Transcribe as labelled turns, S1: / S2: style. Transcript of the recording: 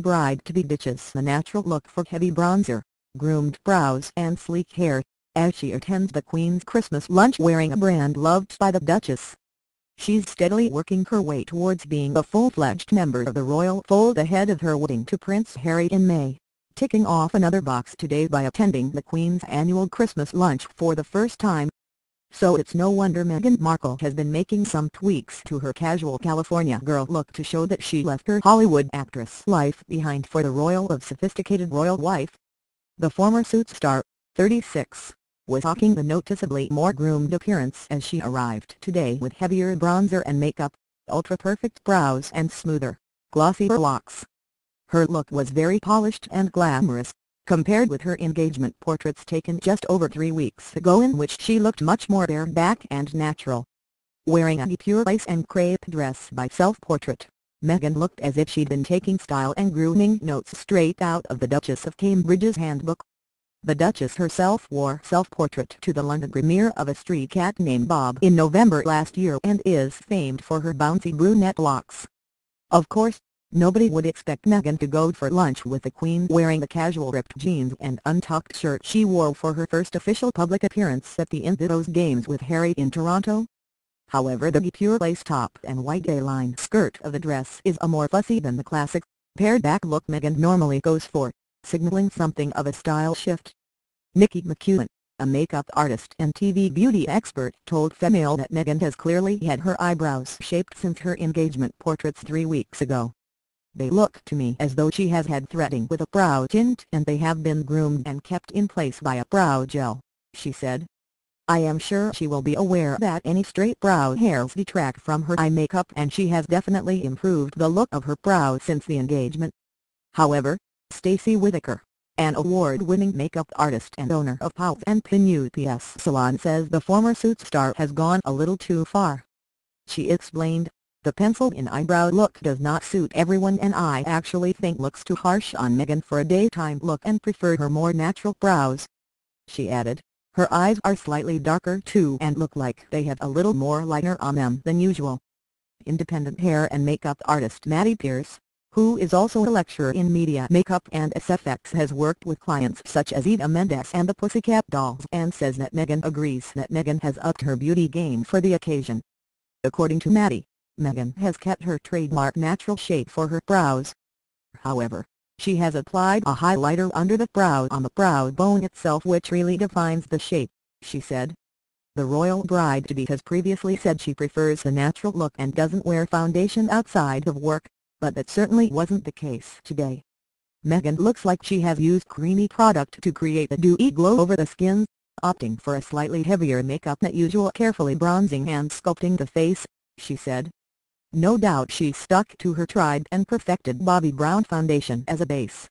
S1: bride-to-be ditches the natural look for heavy bronzer, groomed brows and sleek hair, as she attends the Queen's Christmas lunch wearing a brand loved by the Duchess. She's steadily working her way towards being a full-fledged member of the royal fold ahead of her wedding to Prince Harry in May, ticking off another box today by attending the Queen's annual Christmas lunch for the first time. So it's no wonder Meghan Markle has been making some tweaks to her casual California girl look to show that she left her Hollywood actress life behind for the royal of sophisticated royal wife. The former Suits star, 36, was rocking the noticeably more groomed appearance as she arrived today with heavier bronzer and makeup, ultra-perfect brows and smoother, glossier locks. Her look was very polished and glamorous, compared with her engagement portraits taken just over three weeks ago in which she looked much more bareback and natural. Wearing a pure lace and crepe dress by self-portrait, Meghan looked as if she'd been taking style and grooming notes straight out of the Duchess of Cambridge's handbook. The Duchess herself wore self-portrait to the London premiere of A Street Cat Named Bob in November last year and is famed for her bouncy brunette locks. Of course, nobody would expect Meghan to go for lunch with the Queen wearing the casual ripped jeans and untucked shirt she wore for her first official public appearance at the Invictus Games with Harry in Toronto. However the pure lace top and white A-line skirt of the dress is a more fussy than the classic, pared back look Meghan normally goes for signaling something of a style shift. Nikki McEwen, a makeup artist and TV beauty expert told Femail that Meghan has clearly had her eyebrows shaped since her engagement portraits three weeks ago. They look to me as though she has had threading with a brow tint and they have been groomed and kept in place by a brow gel, she said. I am sure she will be aware that any straight brow hairs detract from her eye makeup and she has definitely improved the look of her brow since the engagement. However, Stacy Whittaker, an award-winning makeup artist and owner of Pals and Pin UPS Salon says the former Suits star has gone a little too far. She explained, the pencil-in eyebrow look does not suit everyone and I actually think looks too harsh on Meghan for a daytime look and prefer her more natural brows. She added, her eyes are slightly darker too and look like they have a little more liner on them than usual. Independent hair and makeup artist Maddie Pierce, who is also a lecturer in media makeup and SFX has worked with clients such as Eva Mendes and the Pussycat Dolls and says that Meghan agrees that Meghan has upped her beauty game for the occasion. According to Maddie, Meghan has kept her trademark natural shape for her brows. However, she has applied a highlighter under the brow on the brow bone itself which really defines the shape, she said. The royal bride-to-be has previously said she prefers the natural look and doesn't wear foundation outside of work but that certainly wasn't the case today. Meghan looks like she has used creamy product to create a dewy glow over the skin, opting for a slightly heavier makeup than usual carefully bronzing and sculpting the face, she said. No doubt she stuck to her tried and perfected Bobbi Brown foundation as a base,